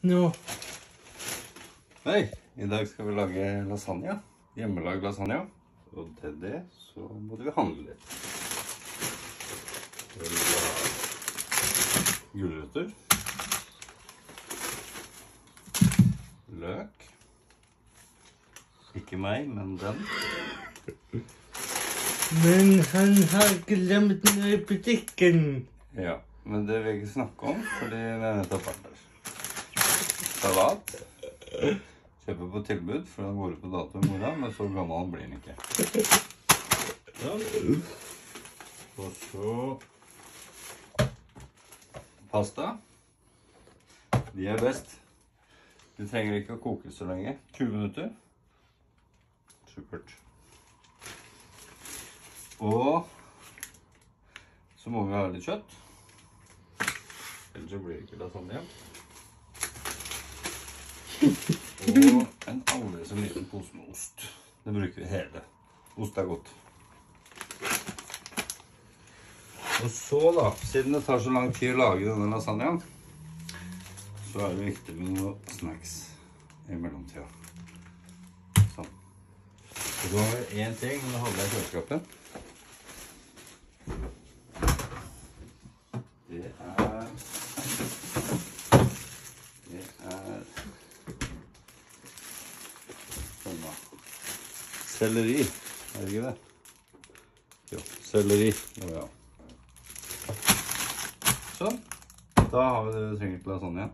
Nå. Hei, i dag skal vi lage lasagne. Hjemmelag lasagne. Og til det så måtte vi handle litt. Vi gulrøtter. Løk. Ikke meg, men den. Men han har glemt den i butikken. Ja, men det vil jeg ikke snakke om, fordi den er nettopp vært der. Salat. Kjøper på tilbud, for den går ut på dato i morgen, men så gammel blir den ikke. Sånn. Og så pasta. De er best. De trenger ikke å koke så lenge. 20 minutter. Supert. Og så må vi ha litt kjøtt. Ellers så blir det ikke lasagne. Og en aldri så liten pose med ost. Det bruker vi hele. Ost er godt. Og så, da, siden det tar så lang tid å lage denne lasagnaen, så er det viktig med noen snacks i mellomtida. Sånn. Så da har vi én ting, men det hadde jeg i kjøleskapet. Det er Det er Sånn, da. Selleri. Er det ikke det? Jo, selleri. Oh, ja. Sånn. Da har vi det vi trenger til lasagne.